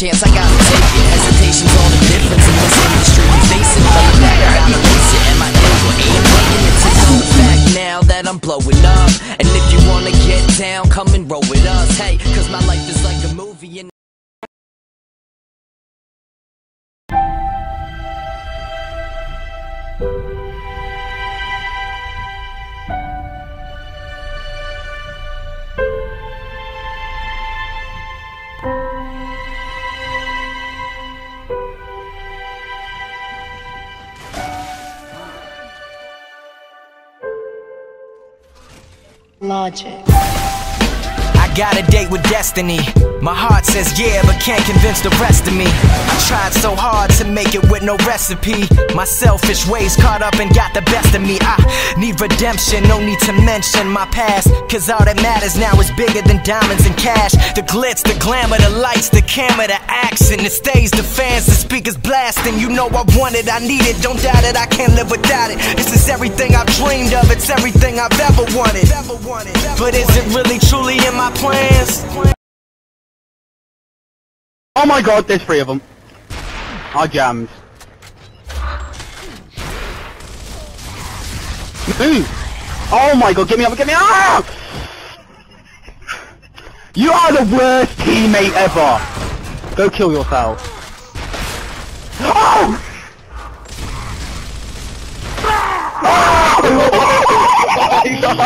chance, I gotta take it. Logic. I got a date with destiny. My heart says yeah, but can't convince the rest of me. I tried so hard to make it with no recipe. My selfish ways caught up and got the best of me. I need redemption, no need to mention my past. Cause all that matters now is bigger than diamonds and cash. The glitz, the glamour, the lights, the camera, the action. The stage, the fans, the speakers blasting. You know I want it, I need it. Don't doubt it, I can't live without it. This is everything I've dreamed of, it's everything I've wanted. But is it really truly in my plans? Oh my god, there's three of them. I jammed. Move! Oh my god, get me up, get me up! You are the worst teammate ever! Go kill yourself. Oh!